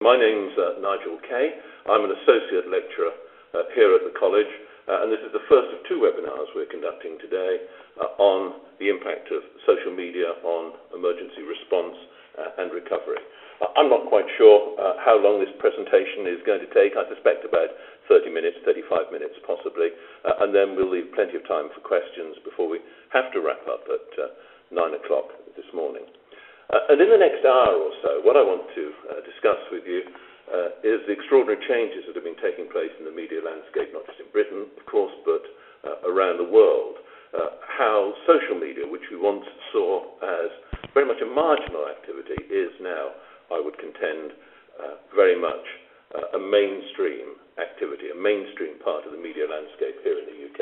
My name's uh, Nigel Kay. I'm an associate lecturer uh, here at the college, uh, and this is the first of two webinars we're conducting today on the impact of social media on emergency response and recovery. I'm not quite sure how long this presentation is going to take. I suspect about 30 minutes, 35 minutes possibly, and then we'll leave plenty of time for questions before we have to wrap up at 9 o'clock this morning. Uh, and in the next hour or so, what I want to uh, discuss with you uh, is the extraordinary changes that have been taking place in the media landscape, not just in Britain, of course, but around the world. How social media, which we once saw as very much a marginal activity, is now, I would contend, very much a mainstream activity, a mainstream part of the media landscape here in the UK.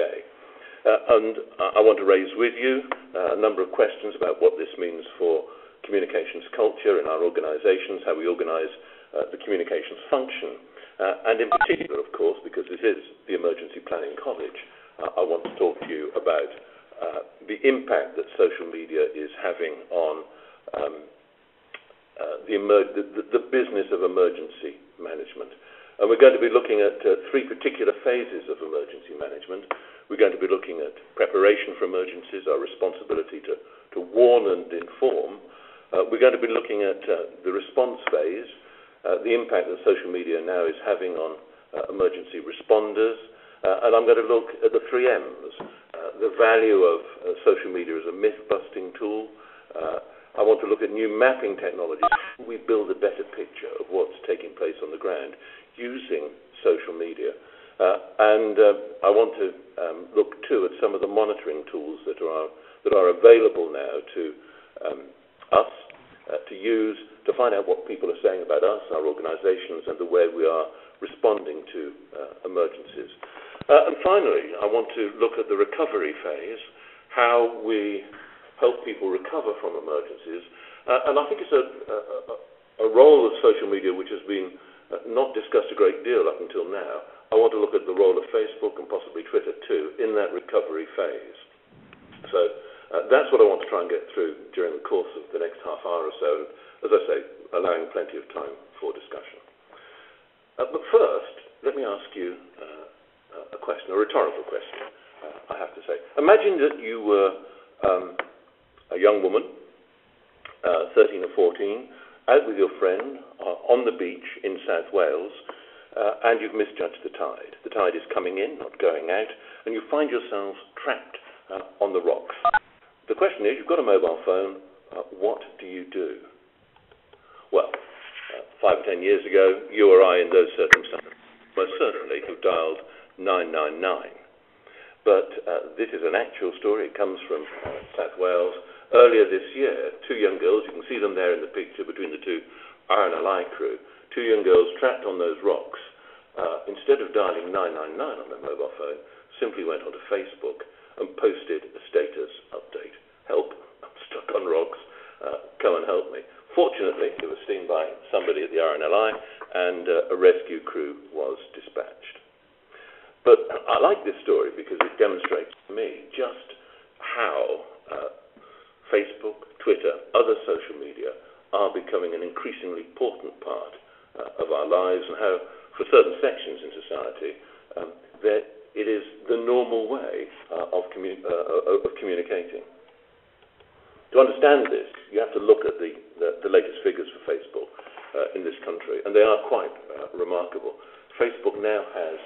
and I want to raise with you a number of questions about what this means for communications culture in our organizations, how we organize uh, the communications function. Uh, and in particular, of course, because this is the Emergency Planning College, uh, I want to talk to you about uh, the impact that social media is having on um, uh, the, the, the, business of emergency management. And we're going to be looking at uh, three particular phases of emergency management. We're going to be looking at preparation for emergencies, our responsibility to, to warn and inform, we're going to be looking at uh, the response phase, uh, the impact that social media now is having on uh, emergency responders, uh, and I'm going to look at the three M's, uh, the value of social media as a myth-busting tool. I want to look at new mapping technologies. We build a better picture of what's taking place on the ground using social media. and I want to um, look too at some of the monitoring tools that are that are available now to um, us uh, to use to find out what people are saying about us, our organizations, and the way we are responding to uh, emergencies. Uh, and finally, I want to look at the recovery phase, how we help people recover from emergencies. And I think it's a, role of social media which has been not discussed a great deal up until now. I want to look at the role of Facebook and possibly Twitter too in that recovery phase. Uh, that's what I want to try and get through during the course of the next half hour or so, and as I say, allowing plenty of time for discussion. Uh, but first, let me ask you uh, a question, a rhetorical question, uh, I have to say. Imagine that you were um, a young woman, uh, 13 or 14, out with your friend uh, on the beach in South Wales, and you've misjudged the tide. The tide is coming in, not going out, and you find yourselves trapped on the rocks. The question is, you've got a mobile phone, uh, what do you do? Well, uh, five or ten years ago, you or I in those circumstances most certainly have dialed 999. But uh, this is an actual story. It comes from uh, South Wales. Earlier this year, two young girls, you can see them there in the picture between the two RNLI crew, two young girls trapped on those rocks, uh, instead of dialing 999 on their mobile phone, simply went onto Facebook and posted a status update. Help, I'm stuck on rocks, uh, come and help me. Fortunately, it was seen by somebody at the RNLI and uh, a rescue crew was dispatched. But I like this story because it demonstrates to me just how uh, Facebook, Twitter, other social media are becoming an increasingly important part uh, of our lives and how, for certain sections in society, um, it is the normal way uh, of, commu- uh, of, communicating. To understand this, you have to look at the, the, the latest figures for Facebook uh, in this country, and they are quite uh, remarkable. Facebook now has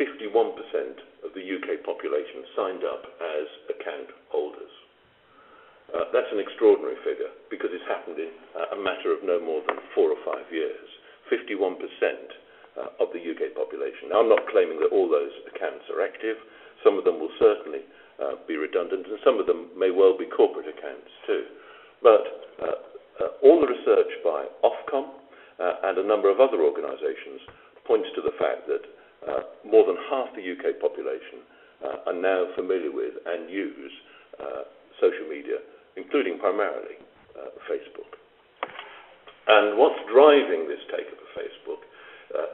51% uh, of the UK population signed up as account holders. Uh, that's an extraordinary figure because it's happened in a matter of no more than four or five years. 51% uh, of the UK population. Now, I'm not claiming that all those accounts are active. Some of them will certainly uh, be redundant, and some of them may well be corporate accounts too. But uh, all the research by Ofcom and a number of other organisations points to the fact that more than half the UK population are now familiar with and use social media, including primarily Facebook. And what's driving this take up of Facebook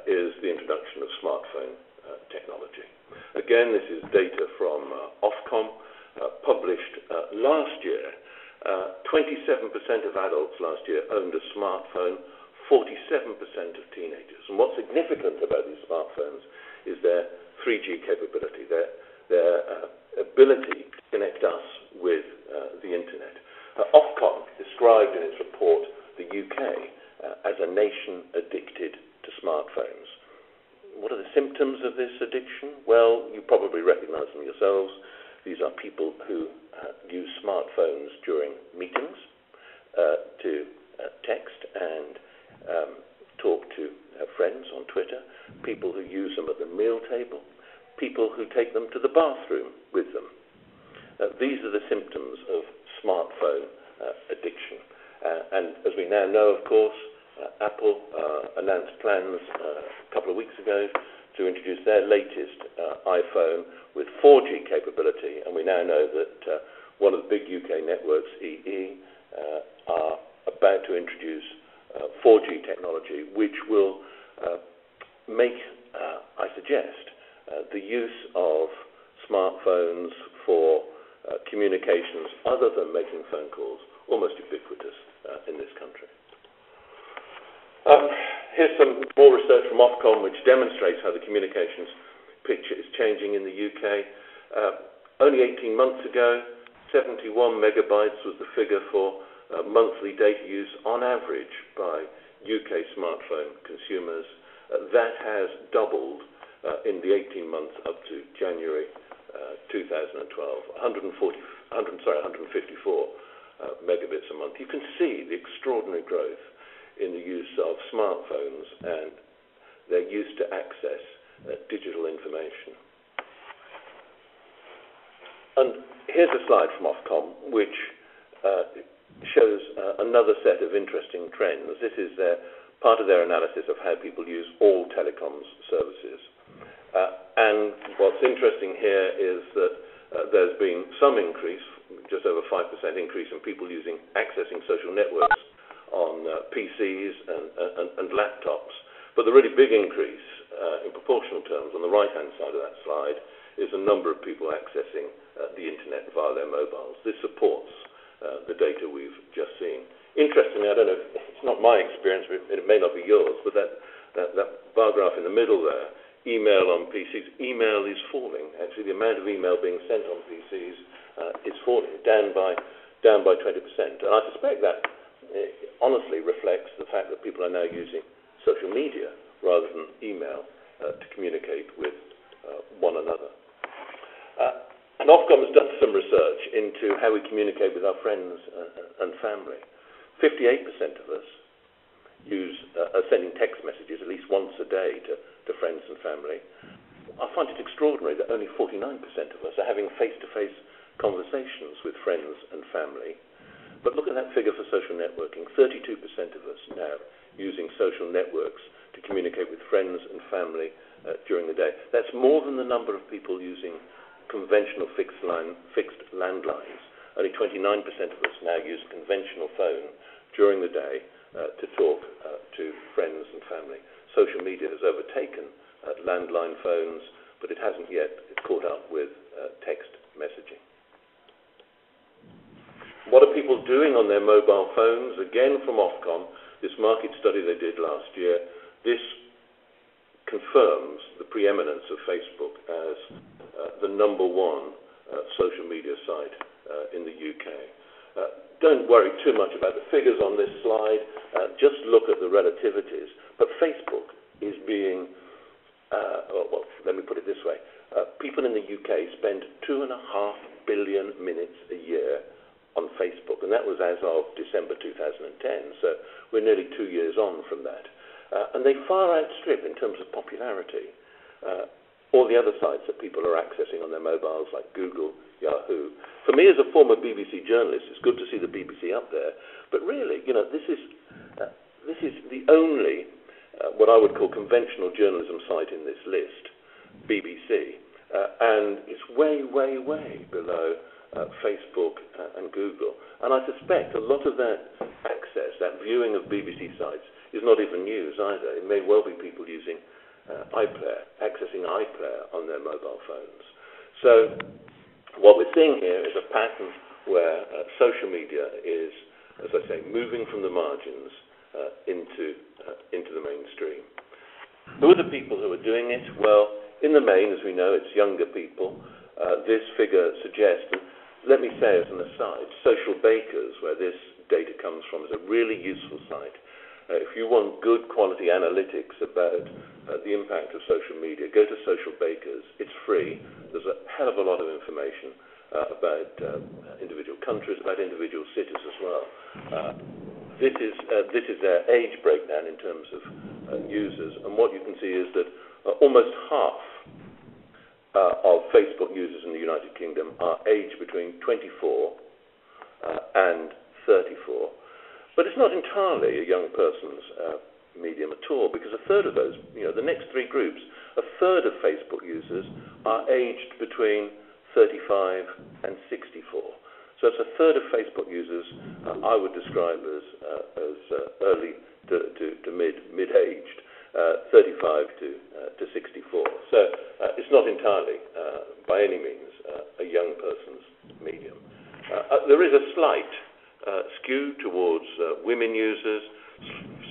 is the introduction of smartphone uh, technology. Again, this is data from uh, Ofcom, published last year. 27% of adults last year owned a smartphone, 47% of teenagers. And what's significant about these smartphones is their 3G capability, their, their uh, ability to connect us with uh, the internet. Uh, Ofcom described in its report the UK uh, as a nation addicted to smartphones. What are the symptoms of this addiction? Well, you probably recognize them yourselves. These are people who uh, use smartphones during meetings uh, to uh, text and um, talk to friends on Twitter, people who use them at the meal table, people who take them to the bathroom with them. Uh, these are the symptoms of smartphone uh, addiction. Uh, and as we now know, of course, Uh, Apple uh, announced plans uh, a couple of weeks ago to introduce their latest iPhone with 4G capability, and we now know that one of the big UK networks, EE, are about to introduce 4G technology, which will make, I suggest, the use of smartphones for uh, communications other than making phone calls almost ubiquitous uh, in this country. Um, here's some more research from Ofcom which demonstrates how the communications picture is changing in the UK. Uh, only 18 months ago, 71 megabytes was the figure for uh, monthly data use on average by UK smartphone consumers. Uh, that has doubled in the 18 months up to January 2012, 140, 100, sorry, 154 uh, megabits a month. You can see the extraordinary growth in the use of smartphones and their use to access uh, digital information. And here's a slide from Ofcom which uh, shows uh, another set of interesting trends. This is their, part of their analysis of how people use all telecoms services. Uh, and what's interesting here is that uh, there's been some increase, just over 5% increase in people using accessing social networks on uh, PCs and, laptops. But the really big increase uh, in proportional terms on the right-hand side of that slide is the number of people accessing uh, the internet via their mobiles. This supports the data we've just seen. Interestingly, I don't know, it's not my experience, it may not be yours, but that, bar graph in the middle there email on PCs. Email is falling. Actually, the amount of email being sent on PCs is falling, down by down by 20%. And I suspect that honestly reflects the fact that people are now using social media rather than email uh, to communicate with uh, one another. Uh, and Ofcom has done some research into how we communicate with our friends uh, and family. 58% of us use are sending text messages at least once a day to to friends and family. I find it extraordinary that only 49% of us are having face-to-face conversations with friends and family. But look at that figure for social networking. 32% of us now using social networks to communicate with friends and family uh, during the day. That's more than the number of people using conventional fixed line, fixed landlines. Only 29% of us now use conventional phone during the day uh, to talk uh, to friends and family social media has overtaken uh, landline phones, but it hasn't yet caught up with uh, text messaging. What are people doing on their mobile phones? Again, from Ofcom, this market study they did last year, this confirms the preeminence of Facebook as uh, the number one uh, social media site uh, in the UK. Uh, don't worry too much about the figures on this slide. Uh, just look at the relativities. But Facebook is being, uh, well, let me put it this way. People in the UK spend two and a half billion minutes a year on Facebook, and that was as of December 2010. So we're nearly two years on from that. Uh, and they far outstrip, in terms of popularity, uh, all the other sites that people are accessing on their mobiles, like Google, Yahoo. For me, as a former BBC journalist, it's good to see the BBC up there. But really, you know, this is uh, this is the only uh, what I would call conventional journalism site in this list, BBC, uh, and it's way, way, way below uh, Facebook and Google. And I suspect a lot of that that viewing of BBC sites, is not even news either. It may well be people using uh, iPlayer, accessing iPlayer on their mobile phones. So what we're seeing here is a pattern where uh, social media is, as I say, moving from the margins uh, into, uh, into the mainstream. Who are the people who are doing it? Well, in the main, as we know, it's younger people. Uh, this figure suggests, let me say as an aside, Socialbakers, where this data comes from, is a really useful site. Uh, if you want good quality analytics about uh, the impact of social media, go to Socialbakers. It's free. There's a hell of a lot of information uh, about uh, individual countries, about individual cities as well. Uh, this is uh, this is their age breakdown in terms of users, and what you can see is that almost half of Facebook users in the United Kingdom are aged between 24 and 34. But it's not entirely a young person's uh, medium at all, because a third of those, you know, the next three groups, a third of Facebook users are aged between 35 and 64. So it's a third of Facebook users uh, I would describe as, uh, as uh, early to, to, to mid mid aged, uh, 35 to uh, to 64. So it's not entirely, by any means, a young person's medium. there is a slight uh, skew towards uh, women users,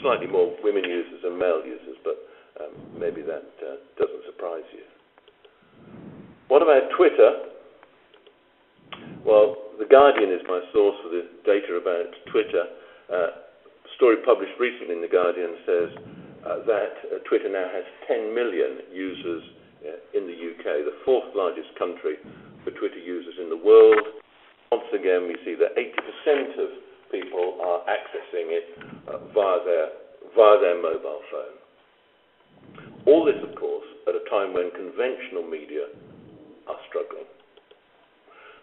slightly more women users than male users, but um, maybe that uh, doesn't surprise you. What about Twitter? Well, The Guardian is my source for the data about Twitter. Uh, a story published recently in The Guardian says uh, that uh, Twitter now has 10 million users in the UK, the fourth largest country for Twitter users in the world. Once again, we see that 80% of people are accessing it uh, via their via their mobile phone. All this, of course, at a time when conventional media are struggling.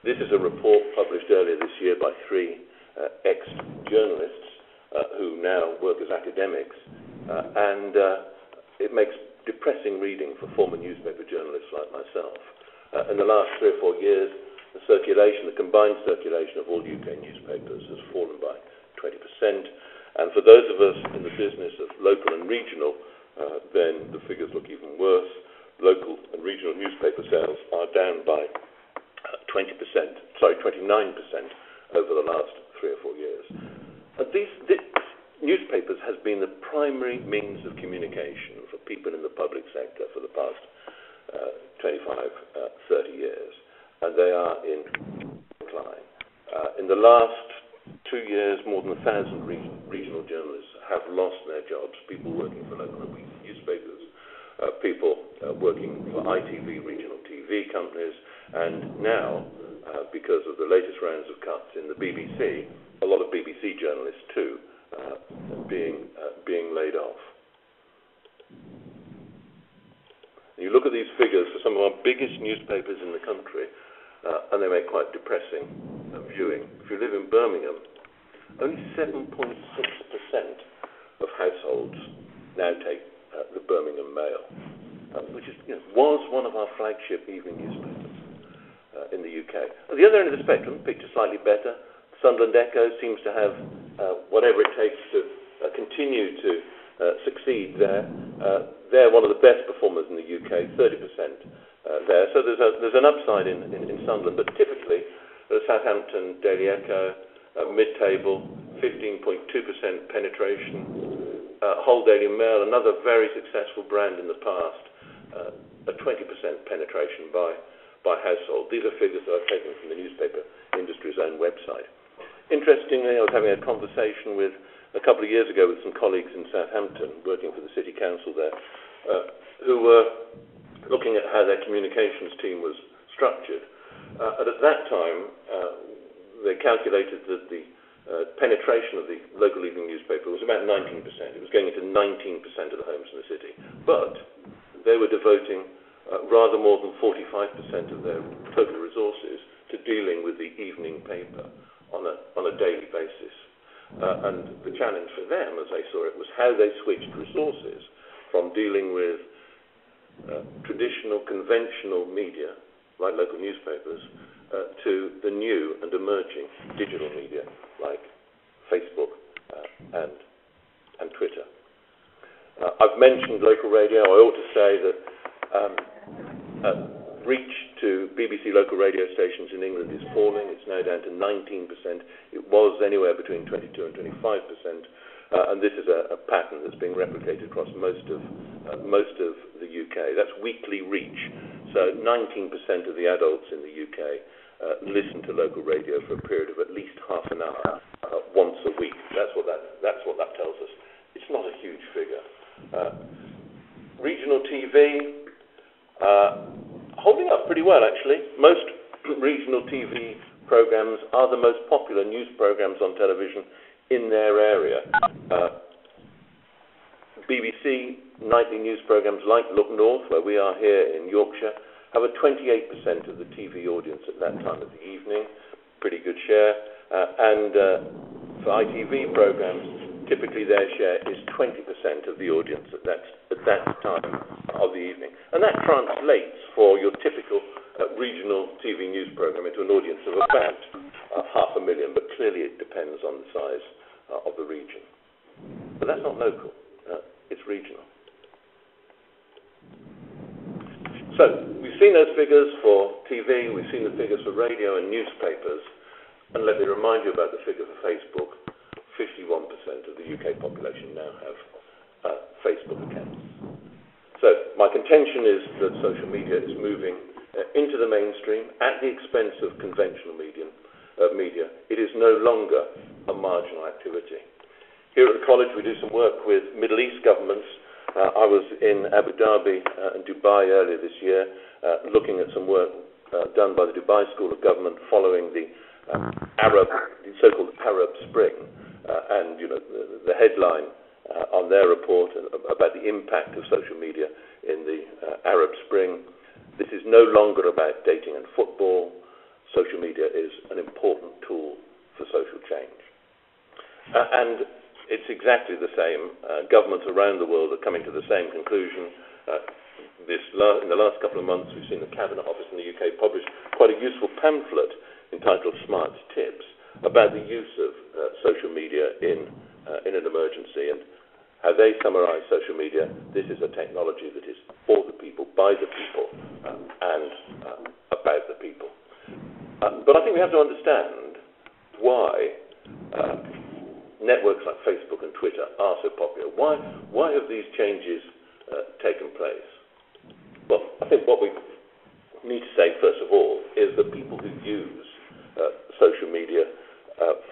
This is a report published earlier this year by three uh, ex-journalists uh, who now work as academics, and it makes depressing reading for former newspaper journalists like myself. In the last three or four years, the circulation, the combined circulation of all UK newspapers has fallen by 20%. And for those of us in the business of local and regional, uh, then the figures look even worse. Local and regional newspaper sales are down by uh, 20%, sorry, 29% over the last three or four years. These, newspapers has been the primary means of communication for people in the public sector for the past uh, 25, uh, 30 years and they are in decline. Uh, in the last two years, more than a thousand region, regional journalists have lost their jobs. People working for local newspapers, uh, people uh, working for ITV regional TV companies, and now, because of the latest rounds of cuts in the BBC, a lot of BBC journalists too being being laid off. You look at these figures for some of our biggest newspapers in the country, uh, and they make quite depressing uh, viewing. If you live in Birmingham, only 7.6% of households now take uh, the Birmingham Mail, uh, which is, you know, was one of our flagship evening newspapers uh, in the UK. At the other end of the spectrum, picture slightly better. Sunderland Echo seems to have uh, whatever it takes to continue to succeed there. they're one of the best performers in the UK, 30% uh, there. So there's, a, there's an upside in, in, in Sunderland, but typically the Southampton Daily Echo, uh, mid-table, 15.2% penetration. Uh, Hull Daily Mail, another very successful brand in the past, uh, a 20% penetration by, by household. These are figures that I've taken from the newspaper industry's own website. Interestingly, I was having a conversation with a couple of years ago with some colleagues in Southampton working for the city council there, uh, who were looking at how their communications team was structured. Uh, and at that time, uh, they calculated that the uh, penetration of the local evening newspaper was about 19%. It was going into 19% of the homes in the city. But they were devoting uh, rather more than 45% of their total resources to dealing with the evening paper on a, on a daily basis. Uh, and the challenge for them, as they saw it, was how they switched resources from dealing with traditional, conventional media, like local newspapers, uh, to the new and emerging digital media, like Facebook uh, and, and Twitter. Uh, I've mentioned local radio. I ought to say that um, uh, reach to BBC local radio stations in England is falling. It's now down to 19%. It was anywhere between 22 and 25%. uh, and this is a, a, pattern that's being replicated across most of uh, most of the UK. That's weekly reach. So 19% of the adults in the UK uh, listen to local radio for a period of at least half an hour uh, once a week. That's what that that's what that tells us. It's not a huge figure. Uh, regional TV holding up pretty well actually. Most regional TV programs are the most popular news programs on television in their area. Uh, BBC nightly news programs like Look North, where we are here in Yorkshire, have a 28% of the TV audience at that time of the evening, pretty good share. Uh, and uh, for ITV programs, typically their share is 20% of the audience at that, at that time of the evening. And that translates for your typical uh, regional TV news program into an audience of about uh, half a million, but clearly it depends on the size uh, of the region. But that's not local, uh, it's regional. So, we've seen those figures for TV, we've seen the figures for radio and newspapers, and let me remind you about the figure for Facebook. 51% of the UK population now have uh, Facebook accounts. So, my contention is that social media is moving uh, into the mainstream at the expense of conventional medium, uh, media. It is no longer a marginal activity. Here at the college, we do some work with Middle East governments. Uh, I was in Abu Dhabi uh, and Dubai earlier this year, uh, looking at some work uh, done by the Dubai School of Government following the Arab, the so-called Arab Spring, and you know the, the headline uh, on their report about the impact of social media in the uh, Arab Spring this is no longer about dating and football. Social media is an important tool for social change. Uh, and it's exactly the same. Uh, governments around the world are coming to the same conclusion. Uh, this la- in the last couple of months, we've seen the Cabinet Office in the UK publish quite a useful pamphlet entitled Smart Tips about the use of uh, social media in, uh, in an emergency. And how they summarize social media, this is a technology that is for the people, by the people, uh, and uh, about the people. Uh, but I think we have to understand why uh, networks like Facebook and Twitter are so popular. Why, why have these changes uh, taken place? Well, I think what we need to say, first of all, is that people who use social media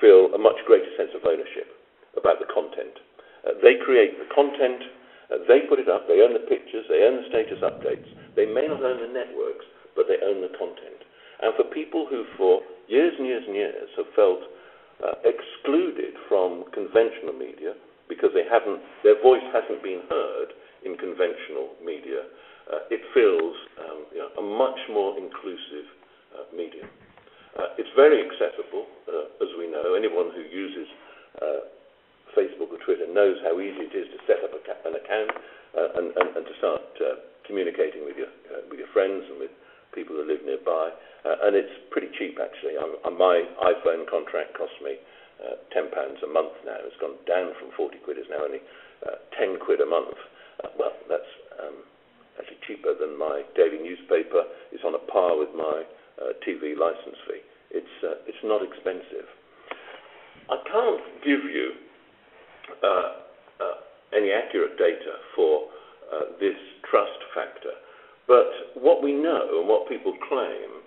feel a much greater sense of ownership about the content uh, they create the content, uh, they put it up, they own the pictures, they own the status updates. They may not own the networks, but they own the content. And for people who, for years and years and years, have felt uh, excluded from conventional media because they haven't, their voice hasn't been heard in conventional media, uh, it feels um, you know, a much more inclusive uh, medium. Uh, it's very accessible, uh, as we know. Anyone who uses uh, Facebook or Twitter knows how easy it is to set up ca- an account uh, and, and, and, to start uh, communicating with your, uh, with your friends and with people who live nearby. Uh, and it's pretty cheap, actually. I'm, uh, my iPhone contract costs me uh, £10 a month now. It's gone down from 40 quid. It's now only 10 quid a month. well, that's um, actually cheaper than my daily newspaper. It's on a par with my TV license fee. It's, it's not expensive. I can't give you uh, uh, any accurate data for uh, this trust factor. But what we know and what people claim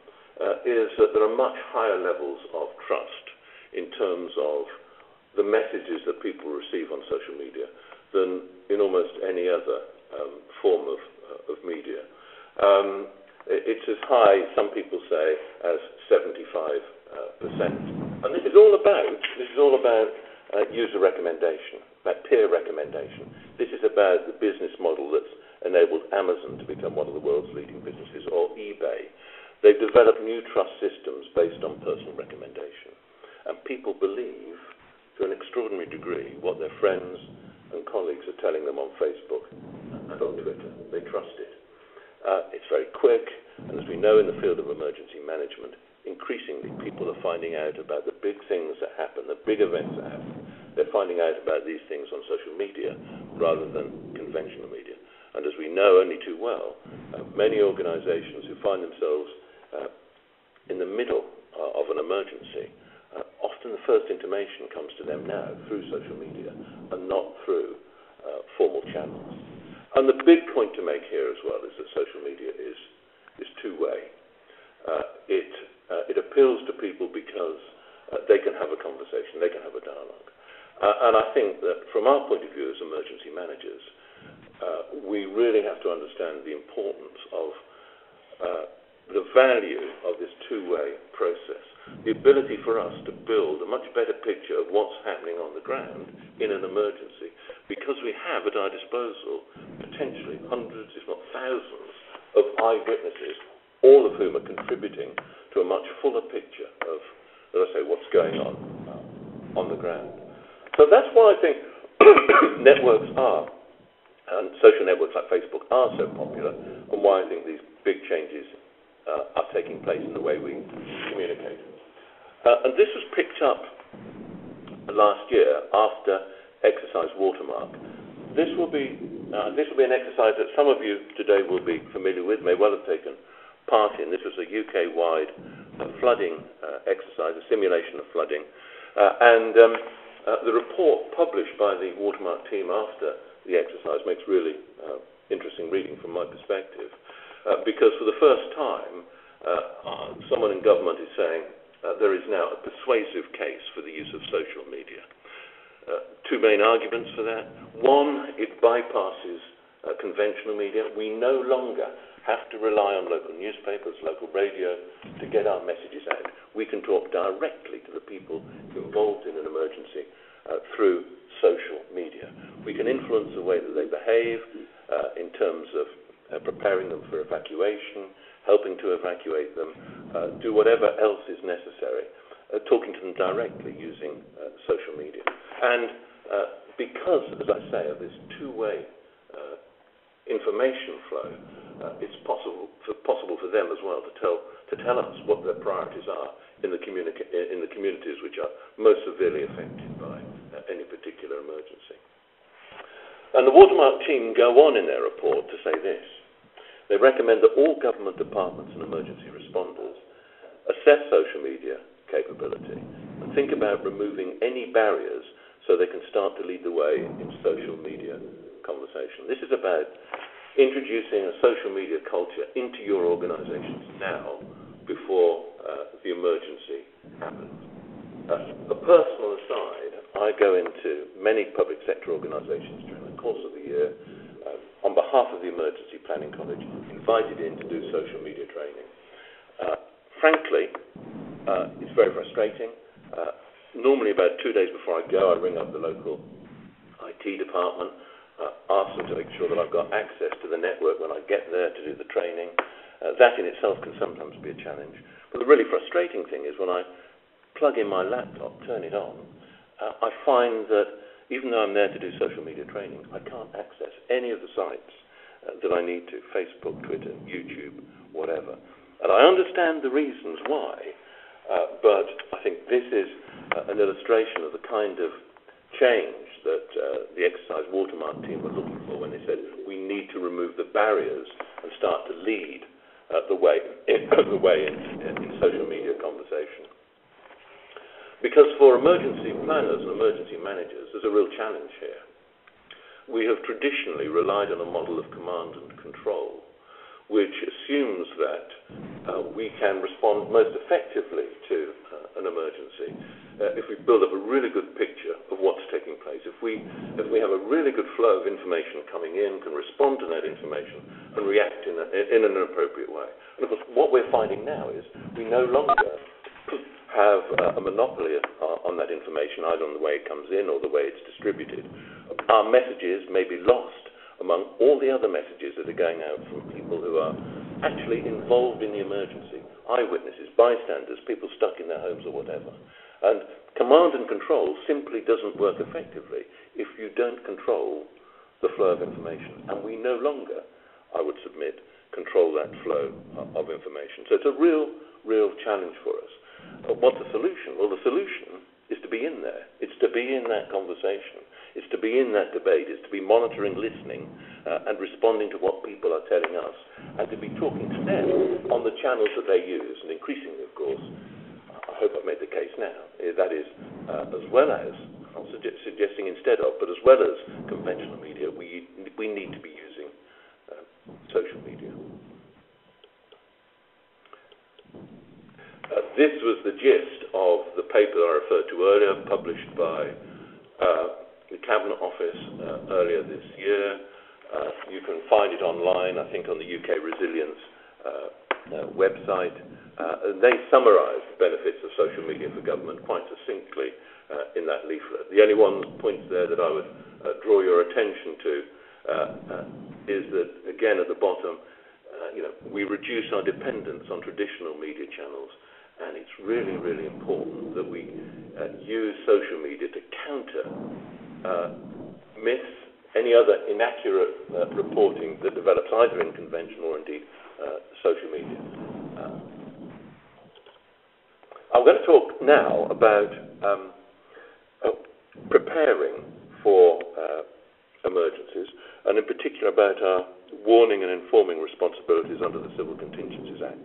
is that there are much higher levels of trust in terms of the messages that people receive on social media than in almost any other um, form of, of media. Um, it's as high, some people say, as 75%. And this is all about this is all about uh, user recommendation, about peer recommendation. This is about the business model that's enabled Amazon to become one of the world's leading businesses, or eBay. They've developed new trust systems based on personal recommendation. And people believe, to an extraordinary degree, what their friends and colleagues are telling them on Facebook and on Twitter. They trust it. Uh, it's very quick, and as we know in the field of emergency management, increasingly people are finding out about the big things that happen, the big events that happen. They're finding out about these things on social media rather than conventional media. And as we know only too well, uh, many organizations who find themselves uh, in the middle uh, of an emergency uh, often the first intimation comes to them now through social media and not through uh, formal channels. And the big point to make here as well is that social media is, is two-way. Uh, it, uh, it appeals to people because uh, they can have a conversation, they can have a dialogue. Uh, and I think that from our point of view as emergency managers, uh, we really have to understand the importance of uh, the value of this two-way process, the ability for us to build a much better picture of what's happening on the ground in an emergency, because we have at our disposal potentially hundreds, if not thousands, of eyewitnesses, all of whom are contributing to a much fuller picture of, let us say, what's going on uh, on the ground. So that's why I think networks are, and social networks like Facebook are so popular, and why I think these big changes uh, are taking place in the way we communicate. Uh, and this was picked up last year after exercise watermark. This will be uh, this will be an exercise that some of you today will be familiar with, may well have taken part in. This was a UK-wide uh, flooding uh, exercise, a simulation of flooding, uh, and um, uh, the report published by the watermark team after the exercise makes really interesting reading from my perspective. Uh, because for the first time, uh, someone in government is saying uh, there is now a persuasive case for the use of social media. two main arguments for that. One, it bypasses conventional media. We no longer have to rely on local newspapers, local radio to get our messages out. We can talk directly to the people involved in an emergency uh, through social media. We can influence the way that they behave uh, in terms of uh, preparing them for evacuation, helping to evacuate them, uh, do whatever else is necessary, uh, talking to them directly using uh, social media. And because, as I say, of this two-way uh, information flow, uh, it's possible for, possible for them as well to tell to tell us what their priorities are in the, in the communities which are most severely affected by uh, any particular emergency. And the Watermark team go on in their report to say this. They recommend that all government departments and emergency responders assess social media capability and think about removing any barriers so they can start to lead the way in social media conversation. This is about introducing a social media culture into your organizations now before uh, the emergency happens. Uh, a personal aside, I go into many public sector organizations during the course of the year on behalf of the Emergency Planning College, invited in to do social media training. Uh, frankly, uh, it's very frustrating. Uh, normally, about two days before I go, I ring up the local IT department, uh, ask them to make sure that I've got access to the network when I get there to do the training. Uh, that in itself can sometimes be a challenge. But the really frustrating thing is when I plug in my laptop, turn it on, uh, I find that even though I'm there to do social media training, I can't access any of the sites uh, that I need to Facebook, Twitter, YouTube, whatever. And I understand the reasons why, uh, but I think this is uh, an illustration of the kind of change that uh, the exercise watermark team were looking for when they said we need to remove the barriers and start to lead uh, the way in, the way in, in social media conversation. Because for emergency planners and emergency managers, there's a real challenge here. We have traditionally relied on a model of command and control, which assumes that uh, we can respond most effectively to uh, an emergency uh, if we build up a really good picture of what's taking place. If we, if we have a really good flow of information coming in, can respond to that information and react in, an appropriate way. And of course, what we're finding now is we no longer have a monopoly uh, on that information, either on the way it comes in or the way it's distributed. Our messages may be lost among all the other messages that are going out from people who are actually involved in the emergency, eyewitnesses, bystanders, people stuck in their homes or whatever. And command and control simply doesn't work effectively if you don't control the flow of information. And we no longer, I would submit, control that flow of information. So it's a real, real challenge for us. But what's the solution? Well, the solution is to be in there. It's to be in that conversation. It's to be in that debate. It's to be monitoring, listening, uh, and responding to what people are telling us, and to be talking to them on the channels that they use. And increasingly, of course, hope I've made the case now, that is, uh, as well as, I'm suggest, suggesting instead of, but as well as conventional media, we, we need to be using uh, social media. Uh, this was the gist of the paper I referred to earlier, published by uh, the Cabinet Office uh, earlier this year. Uh, you can find it online, I think, on the UK Resilience Uh, website. Uh, and they summarise the benefits of social media for government quite succinctly uh, in that leaflet. The only one point there that I would draw your attention to is that, again, at the bottom, you know, we reduce our dependence on traditional media channels and it's really, really important that we uh, use social media to counter uh, myths, any other inaccurate uh, reporting that develops either in conventional or indeed uh, social media. Uh, I'm going to talk now about um, uh, preparing for emergencies, and in particular about our warning and informing responsibilities under the Civil Contingencies Act.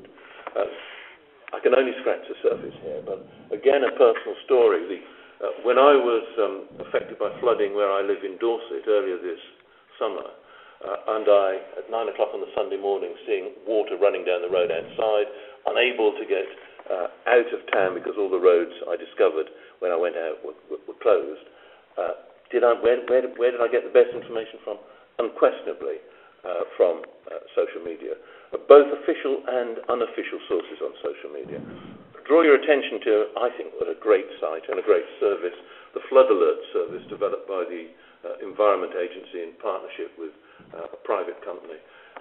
I can only scratch the surface here, but again, a personal story. The, uh, when I was um, affected by flooding where I live in Dorset earlier this summer, uh, and I, at 9 o'clock on the Sunday morning, seeing water running down the road outside, unable to get uh, out of town because all the roads I discovered when I went out were, were, were closed, uh, did I, where, where, where, did I get the best information from? Unquestionably, uh, from uh, social media both official and unofficial sources on social media. Draw your attention to, I think, what a great site and a great service, the Flood Alert service developed by the uh, Environment Agency in partnership with uh, a private company.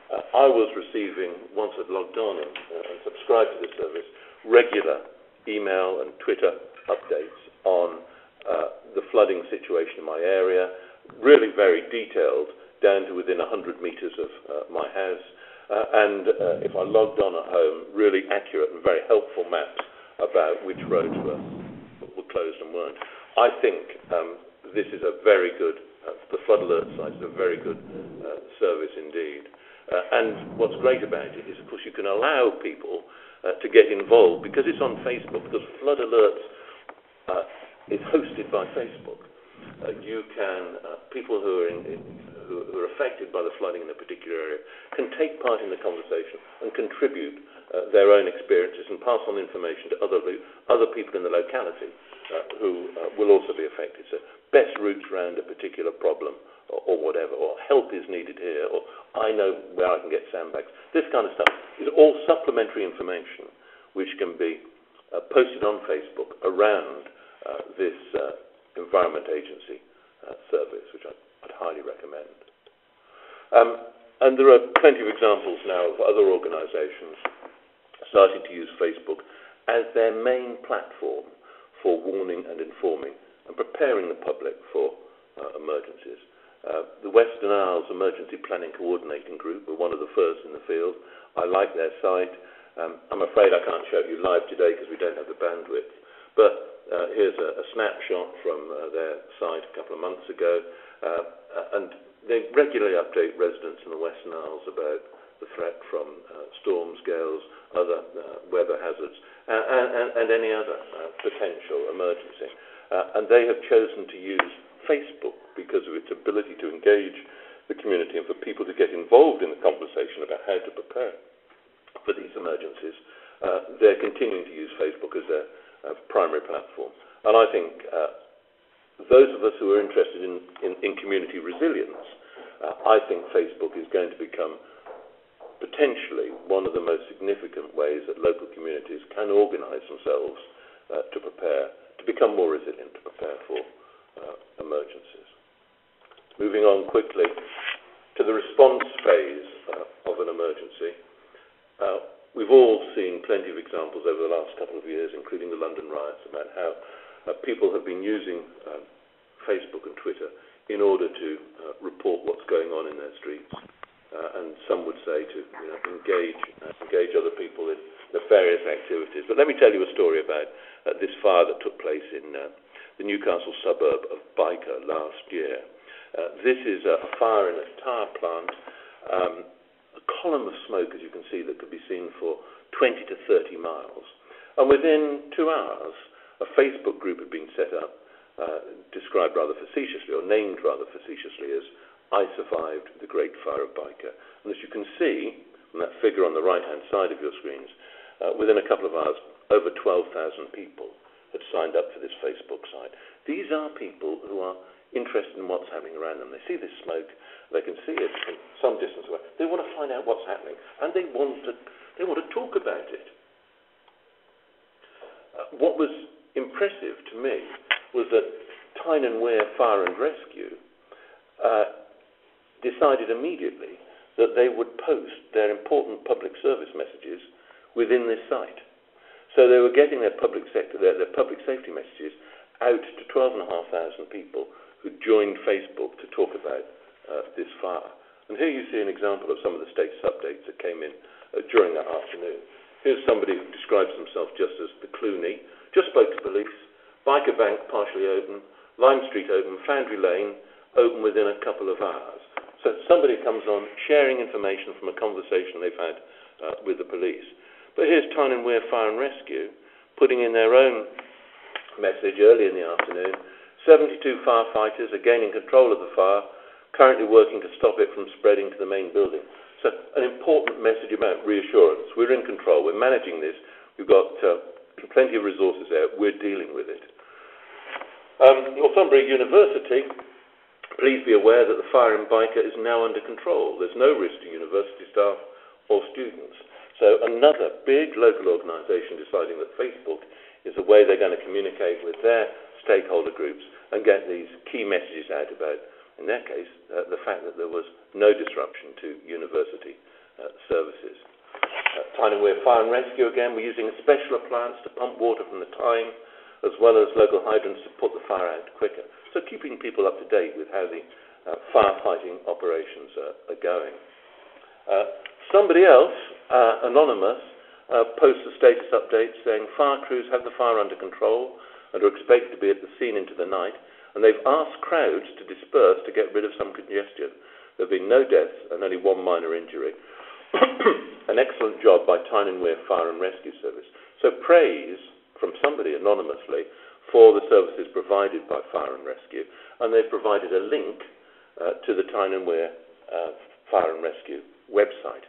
Uh, I was receiving, once I'd logged on and, uh, and subscribed to the service, regular email and Twitter updates on uh, the flooding situation in my area, really very detailed, down to within 100 metres of uh, my house. Uh, and uh, if I logged on at home, really accurate and very helpful maps about which roads were, were closed and weren't. I think um, this is a very good, uh, the flood alert site is a very good uh, service indeed. Uh, and what's great about it is, of course, you can allow people uh, to get involved because it's on Facebook, because Flood Alerts is hosted by Facebook. you can, people who are in, in who, who are affected by the flooding in a particular area can take part in the conversation and contribute uh, their own experiences and pass on information to other other people in the locality uh, who uh, will also be affected. So best routes around a particular problem or, whatever, or help is needed here, or I know where I can get sandbags. This kind of stuff is all supplementary information which can be uh, posted on Facebook around uh, this uh, Environment Agency service, which I I'd highly recommend. Um, and there are plenty of examples now of other organisations starting to use Facebook as their main platform for warning and informing and preparing the public for uh, emergencies. Uh, the Western Isles Emergency Planning Coordinating Group were one of the first in the field. I like their site. Um, I'm afraid I can't show you live today because we don't have the bandwidth. But uh, here's a, snapshot from uh, their site a couple of months ago. And they regularly update residents in the Western Isles about the threat from storms, gales, other weather hazards, and, any other potential emergency. And they have chosen to use Facebook because of its ability to engage the community and for people to get involved in the conversation about how to prepare for these emergencies. Uh, they're continuing to use Facebook as their uh, primary platform. And I think those of us who are interested in, in, in community resilience, uh, I think Facebook is going to become potentially one of the most significant ways that local communities can organise themselves uh, to prepare, to become more resilient, to prepare for uh, emergencies. Moving on quickly to the response phase uh, of an emergency. Uh, we've all seen plenty of examples over the last couple of years, including the London riots, about how uh, people have been using um, Facebook and Twitter in order to report what's going on in their streets. And some would say to engage other people in nefarious activities. But let me tell you a story about this fire that took place in the Newcastle suburb of Byker last year. Uh, this is a fire in a tire plant, um, a column of smoke, as you can see, that could be seen for 20 to 30 miles. And within two hours, a Facebook group had been set up, uh, described rather facetiously, or named rather facetiously as I Survived the Great Fire of Byker. And as you can see from that figure on the right-hand side of your screens, uh, within a couple of hours, over 12,000 people had signed up for this Facebook site. These are people who are interested in what's happening around them. They see this smoke, they can see it from some distance away. They want to find out what's happening, and they want to, they want to talk about it. Uh, what was impressive to me was that Tyne and Wear Fire and Rescue uh, decided immediately that they would post their important public service messages within this site. So they were getting their public sector, their, their public safety messages out to 12,500 people who joined Facebook to talk about uh, this fire. And here you see an example of some of the status updates that came in uh, during that afternoon. Here's somebody who describes himself just as the Clooney, just spoke to police, Byker Bank partially open, Lime Street open, Foundry Lane open within a couple of hours. So somebody comes on sharing information from a conversation they've had uh, with the police. But here's Tyne and Wear Fire and Rescue putting in their own message early in the afternoon. 72 firefighters are gaining control of the fire, currently working to stop it from spreading to the main building. So, an important message about reassurance. We're in control, we're managing this, we've got uh, plenty of resources there, we're dealing with it. Um, Northumbria University, please be aware that the fire in Byker is now under control. There's no risk to university staff or students. So another big local organisation deciding that Facebook is the way they're going to communicate with their stakeholder groups and get these key messages out about, in their case, uh, the fact that there was no disruption to university uh, services. Uh, Tyne and Wear Fire and Rescue again, we're using a special appliance to pump water from the Tyne, as well as local hydrants to put the fire out quicker. So keeping people up to date with how the uh, firefighting operations are, are going. Uh, somebody else uh, anonymous, uh, posts a status update saying fire crews have the fire under control and are expected to be at the scene into the night, and they've asked crowds to disperse to get rid of some congestion. There have been no deaths and only one minor injury. An excellent job by Tyne and Fire and Rescue Service. So praise from somebody anonymously for the services provided by Fire and Rescue, and they've provided a link uh, to the Tyne and uh, Fire and Rescue website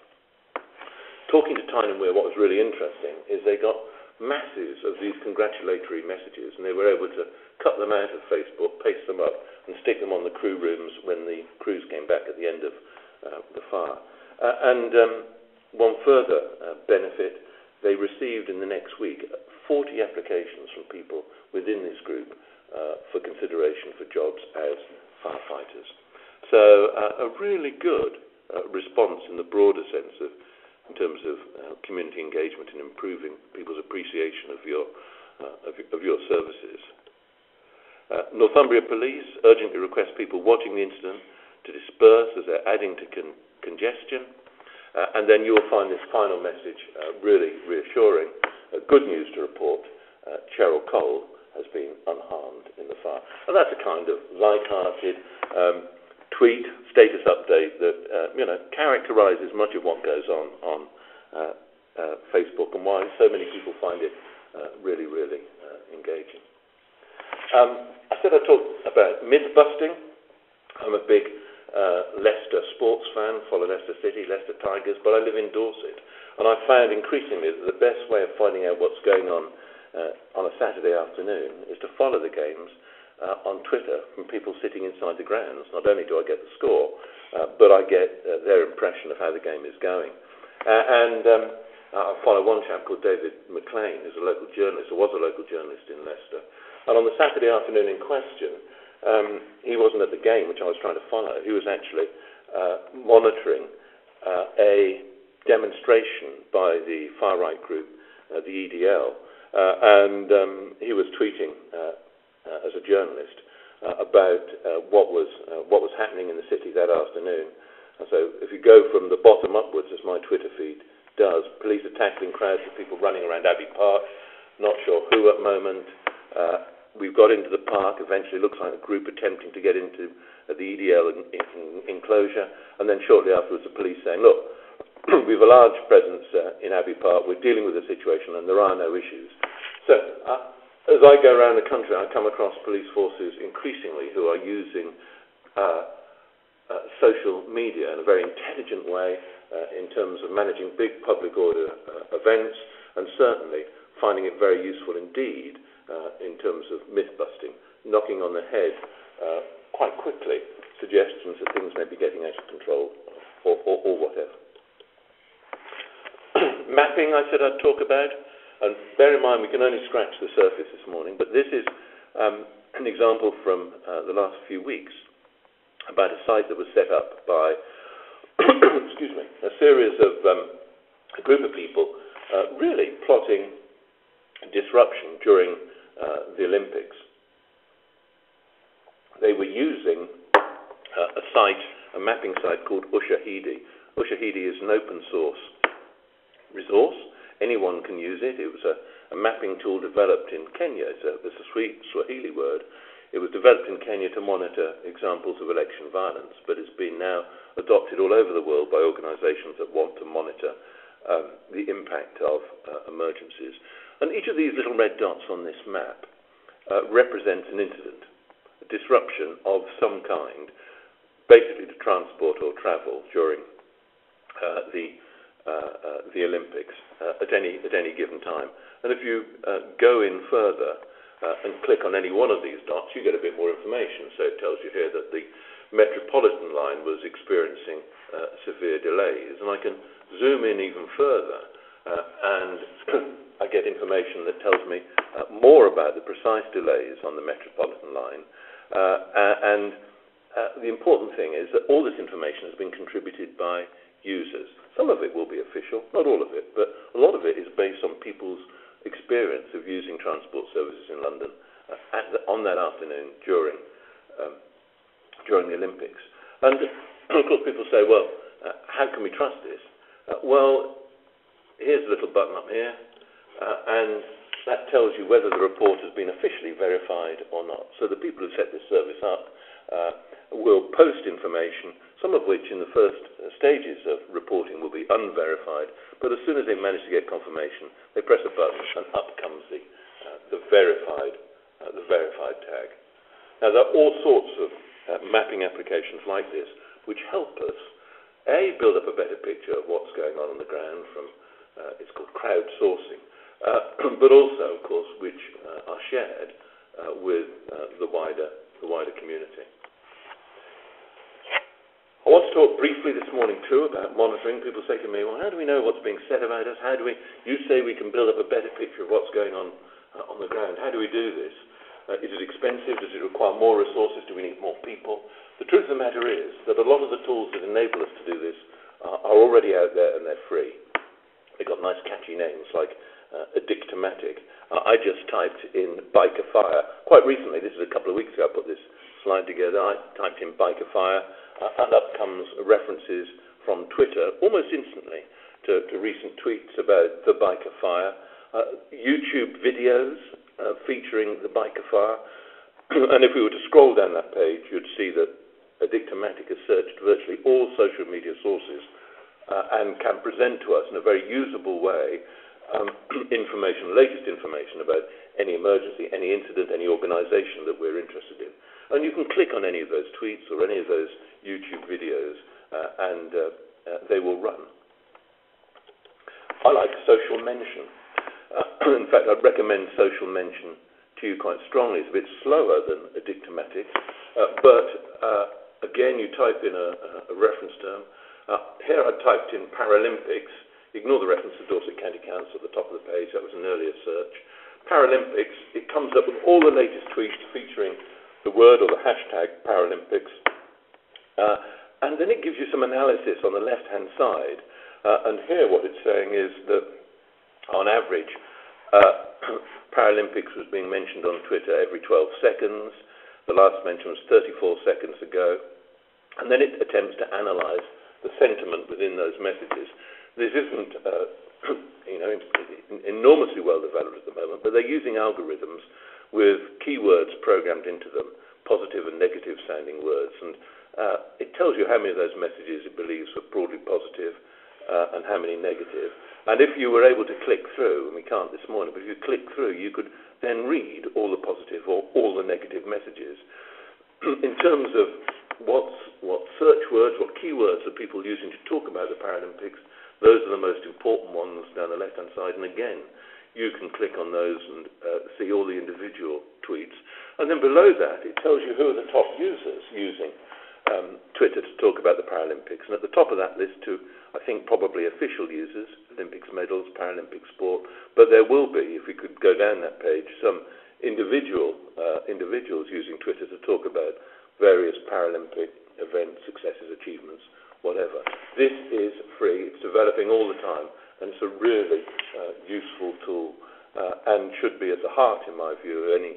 talking to Tyne and what was really interesting is they got masses of these congratulatory messages, and they were able to cut them out of Facebook, paste them up, and stick them on the crew rooms when the crews came back at the end of uh, the fire. Uh, and um, one further uh, benefit, they received in the next week 40 applications from people within this group uh, for consideration for jobs as firefighters. So uh, a really good uh, response in the broader sense of in terms of uh, community engagement and improving people's appreciation of your, uh, of, of, your services. Uh, Northumbria Police urgently request people watching the incident to disperse as they're adding to con- congestion. Uh, and then you'll find this final message uh, really reassuring. Uh, good news to report Cheryl Cole has been unharmed in the fire. And that's a kind of light-hearted, um, tweet status update that uh, you know characterises much of what goes on on uh, uh, Facebook and why so many people find it uh, really really uh, engaging. Um, I said I talked about myth busting. I'm a big uh, Leicester sports fan, follow Leicester City, Leicester Tigers, but I live in Dorset, and I found increasingly that the best way of finding out what's going on on a Saturday afternoon is to follow the games uh, on Twitter from people sitting inside the grounds. Not only do I get the score, uh, but I get uh, their impression of how the game is going. Uh, and um, I follow one chap called David McLean, who's a local journalist, or was a local journalist in Leicester. And on the Saturday afternoon in question, um, he wasn't at the game, which I was trying to follow. He was actually uh, monitoring uh, a demonstration by the far right group, the EDL, and um, he was tweeting as a journalist uh, about uh, what was what was happening in the city that afternoon. So, if you go from the bottom upwards, as my Twitter feed does, police are tackling crowds of people running around Abbey Park. Not sure who at moment. we've got into the park. Eventually, looks like a group attempting to get into the EDL in, in, enclosure, and then shortly afterwards, the police saying, "Look, we've a large presence uh, in Abbey Park. We're dealing with the situation, and there are no issues." So, uh, as I go around the country, I come across police forces increasingly who are using uh, uh, social media in a very intelligent way uh, in terms of managing big public order uh, events and certainly finding it very useful indeed uh, in terms of myth busting, knocking on the head quite quickly suggestions that things may be getting out of control or, or, or whatever. Mapping, I said I'd talk about. And bear in mind, we can only scratch the surface this morning, but this is um, an example from uh, the last few weeks about a site that was set up by, excuse me, a series of um, a group of people uh, really plotting disruption during uh, the Olympics. They were using a site, a mapping site called Ushahidi. Ushahidi is an open source resource Anyone can use it. It was a, a mapping tool developed in Kenya. It's a, it's a sweet Swahili word. It was developed in Kenya to monitor examples of election violence, but it's been now adopted all over the world by organizations that want to monitor um, the impact of uh, emergencies. And each of these little red dots on this map uh, represents an incident, a disruption of some kind, basically to transport or travel during uh, the the Olympics uh, at any at any given time. And if you go in further and click on any one of these dots, you get a bit more information. So it tells you here that the Metropolitan line was experiencing severe delays, and I can zoom in even further and I get information that tells me uh, more about the precise delays on the Metropolitan line. Uh, and uh, the important thing is that all this information has been contributed by users. Some of it will be official, not all of it, but a lot of it is based on people's experience of using transport services in London uh, the, on that afternoon during um, during the Olympics. And of course, people say, well, uh, how can we trust this? Uh, well, here's a little button up here, uh, and that tells you whether the report has been officially verified or not. So the people who set this service up uh, will post information some of which in the first stages of reporting will be unverified, but as soon as they manage to get confirmation, they press a button and up comes the, uh, the, verified, uh, the verified tag. Now, there are all sorts of uh, mapping applications like this which help us, A, build up a better picture of what's going on on the ground from, uh, it's called crowdsourcing, uh, but also, of course, which uh, are shared with the, wider, the wider community. I want to talk briefly this morning too about monitoring. People say to me, well, how do we know what's being said about us? How do we, you say we can build up a better picture of what's going on uh, on the ground. How do we do this? Uh, is it expensive? Does it require more resources? Do we need more people? The truth of the matter is that a lot of the tools that enable us to do this uh, are already out there and they're free. They've got nice catchy names like uh, Addictomatic. Uh, I just typed in Byker Fire. Quite recently, this is a couple of weeks ago, I put this slide together. I typed in Byker Fire and up comes references from Twitter almost instantly to, to recent tweets about the Byker fire, uh, YouTube videos uh, featuring the Byker fire. and if we were to scroll down that page, you'd see that Addictomatic has searched virtually all social media sources uh, and can present to us in a very usable way um, information, latest information about any emergency, any incident, any organization that we're interested in. And you can click on any of those tweets or any of those YouTube videos uh, and uh, uh, they will run. I like social mention. In fact, I'd recommend social mention to you quite strongly. It's a bit slower than Addictomatic, but again, you type in a, a reference term. here I typed in Paralympics. Ignore the reference to Dorset County Council at the top of the page. That was an earlier search. Paralympics, it comes up with all the latest tweets featuring the word or the hashtag Paralympics. Uh, and then it gives you some analysis on the left hand side. Uh, and here, what it's saying is that on average, uh, Paralympics was being mentioned on Twitter every 12 seconds. The last mention was 34 seconds ago. And then it attempts to analyze the sentiment within those messages. This isn't uh, you know, enormously well developed at the moment, but they're using algorithms with keywords programmed into them, positive and negative sounding words. And it tells you how many of those messages it believes are broadly positive, uh, uh, and how many negative. And if you were able to click through, and we can't this morning, but if you click through, you could then read all the positive or all the negative messages. In terms of what search words, what keywords are people using to talk about the Paralympics, those are the most important ones down the left-hand side. And again, you can click on those and uh, see all the individual tweets. And then below that, it tells you who are the top users using Twitter to talk about the Paralympics. And at the top of that list, too, I think probably official users, Olympics medals, Paralympic sport. But there will be, if we could go down that page, some individual uh, individuals using Twitter to talk about various Paralympic events, successes, achievements, whatever. This is free. It's developing all the time, and it's a really uh, useful tool uh, and should be at the heart, in my view, of any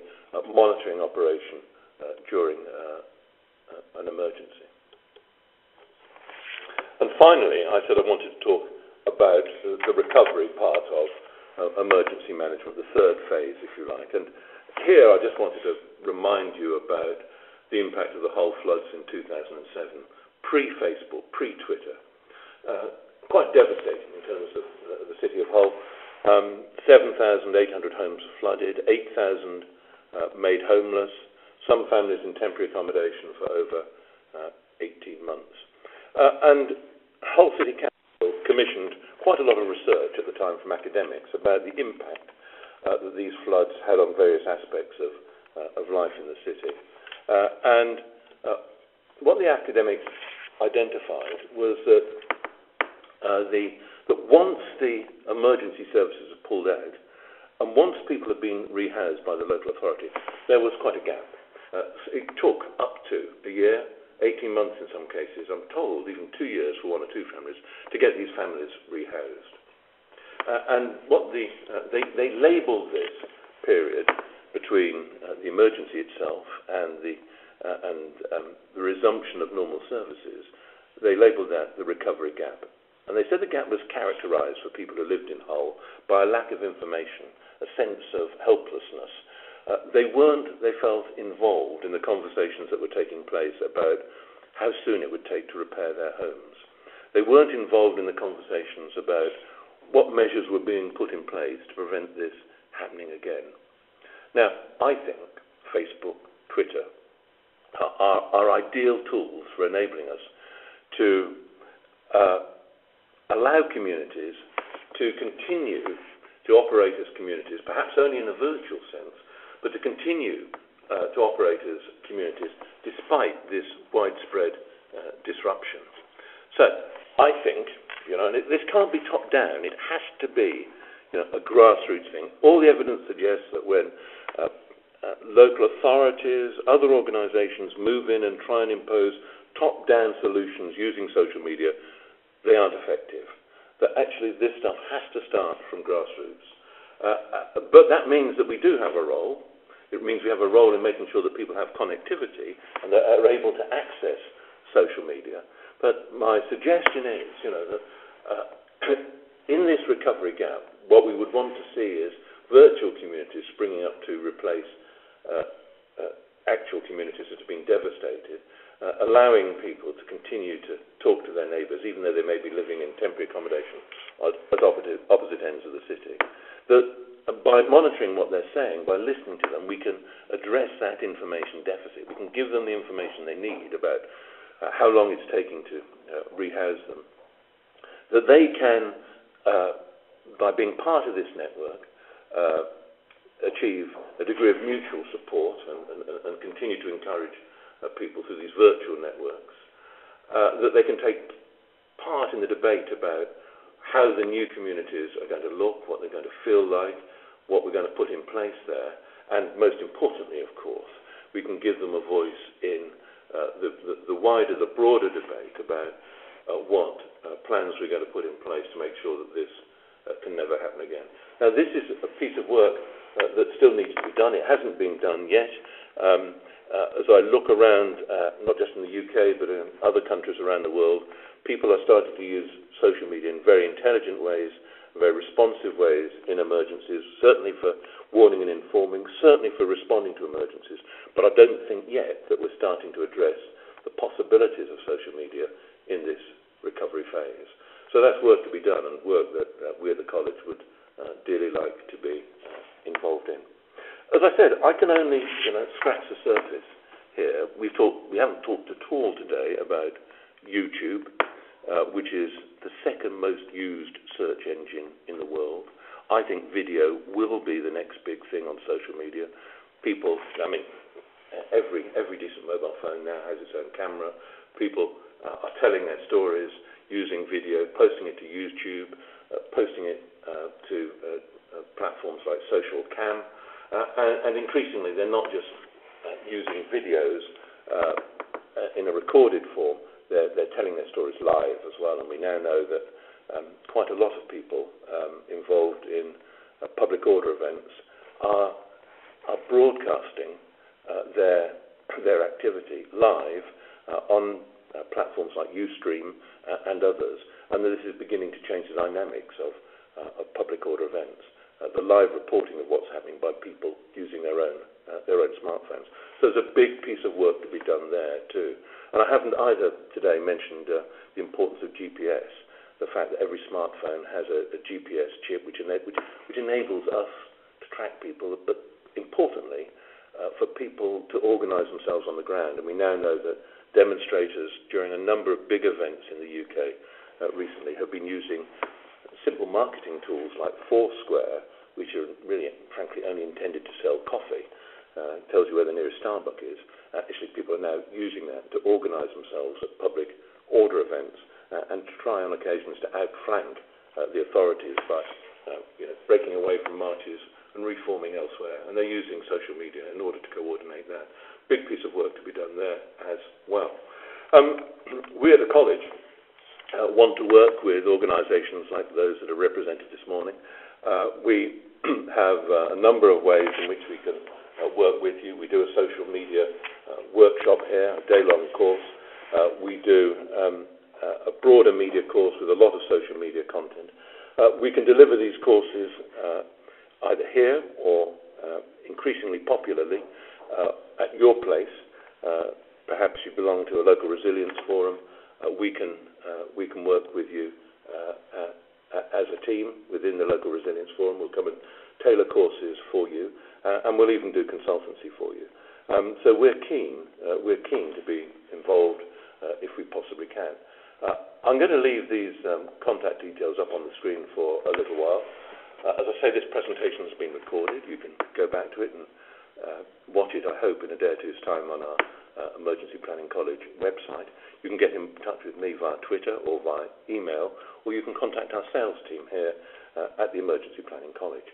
monitoring operation during an emergency. And finally, I said I wanted to talk about the, recovery part of emergency management, the third phase, if you like. And here I just wanted to remind you about the impact of the Hull floods in 2007 pre-Facebook, pre-Twitter. Uh, quite devastating in terms of the, the city of Hull. Um, 7,800 homes flooded, 8,000 uh, made homeless, some families in temporary accommodation for over uh, 18 months. Uh, and Hull City Council commissioned quite a lot of research at the time from academics about the impact uh, that these floods had on various aspects of, uh, of life in the city. Uh, and what the academics identified was that uh, the that once the emergency services are pulled out, and once people have been rehoused by the local authority, there was quite a gap. Uh, it took up to a year, 18 months in some cases, I'm told, even two years for one or two families, to get these families rehoused. Uh, and what the, uh, they, they labelled this period between uh, the emergency itself and the uh, and um, the resumption of normal services, they labelled that the recovery gap. And they said the gap was characterised for people who lived in Hull by a lack of information, a sense of helplessness. Uh, they weren't, they felt, involved in the conversations that were taking place about how soon it would take to repair their homes. They weren't involved in the conversations about what measures were being put in place to prevent this happening again. Now, I think Facebook, Twitter, are, are ideal tools for enabling us to uh, allow communities to continue to operate as communities, perhaps only in a virtual sense, but to continue uh, to operate as communities despite this widespread uh, disruption. So I think, you know, and this can't be top down, it has to be you know, a grassroots thing. All the evidence suggests that when uh, local authorities, other organizations move in and try and impose top down solutions using social media, they aren't effective. That actually this stuff has to start from grassroots. But that means that we do have a role. It means we have a role in making sure that people have connectivity and that are able to access social media. But my suggestion is, you know, that uh, in this recovery gap, what we would want to see is virtual communities springing up to replace uh, uh, actual communities that have been devastated, uh, allowing people to continue to talk to their neighbours, even though they may be living in temporary accommodation at opposite, opposite ends of the city. That by monitoring what they're saying, by listening to them, we can address that information deficit. We can give them the information they need about uh, how long it's taking to uh, rehouse them. That they can, uh, by being part of this network, achieve a degree of mutual support and, and, and continue to encourage uh, people through these virtual networks, uh, that they can take part in the debate about how the new communities are going to look, what they're going to feel like, what we're going to put in place there, and most importantly, of course, we can give them a voice in uh, the, the, the, wider, the broader debate about uh, what uh, plans we're going to put in place to make sure that this uh, can never happen again. Now, this is a piece of work uh, that still needs to be done. It hasn't been done yet. Um, uh, as I look around, not just in the UK, but in other countries around the world, people are starting to use social media in very intelligent ways, very responsive ways in emergencies, certainly for warning and informing, certainly for responding to emergencies. But I don't think yet that we're starting to address the possibilities of social media in this recovery phase. So that's work to be done and work that uh, we at the college would uh, dearly like to be involved in. As I said, I can only you know, scratch the surface here. We've talked, we haven't talked at all today about YouTube, uh, which is the second most used search engine in the world. I think video will be the next big thing on social media. People, I mean, every every decent mobile phone now has its own camera. People uh, are telling their stories using video, posting it to YouTube, uh, posting it uh, to uh, uh, platforms like Socialcam, uh, and, and, increasingly they're not just using videos in a recorded form. They're, they're telling their stories live as well, and we now know that um, quite a lot of people um, involved in uh, public order events are, are broadcasting uh, their, their activity live uh, on uh, platforms like Ustream uh, and others, and this is beginning to change the dynamics of, uh, of public order events. The live reporting of what's happening by people using their own their own smartphones. So there's a big piece of work to be done there too. And I haven't either today mentioned the importance of GPS the fact that every smartphone has a, a GPS chip which, ena- which, which, enables us to track people, but importantly, uh, for people to organise themselves on the ground. And we now know that demonstrators during a number of big events in the UK uh, recently have been using simple marketing tools like Foursquare, which are really, frankly, only intended to sell coffee. Uh, tells you where the nearest Starbucks is. actually, people are now using that to organise themselves at public order events uh, and to try on occasions to outflank uh, the authorities by uh, you know, breaking away from marches and reforming elsewhere. And they're using social media in order to coordinate that. Big piece of work to be done there as well. Um, we at the college uh, want to work with organisations like those that are represented this morning. Uh, we have uh, a number of ways in which we can work with you. We do a social media workshop here, a day-long course. we do um, uh, a broader media course with a lot of social media content. Uh, we can deliver these courses uh, either here or uh, increasingly popularly uh, at your place. Uh, perhaps you belong to a local resilience forum. we can we can work with you as a team within the local resilience forum. We'll come and tailor courses for you, and we'll even do consultancy for you. Um, so we're keen we're keen to be involved if we possibly can. Uh, I'm going to leave these um, contact details up on the screen for a little while. Uh, as I say, this presentation has been recorded. You can go back to it and uh, watch it, I hope, in a day or two's time on our uh, Emergency Planning College website. You can get in touch with me via Twitter or via email, or you can contact our sales team here uh, at the Emergency Planning College.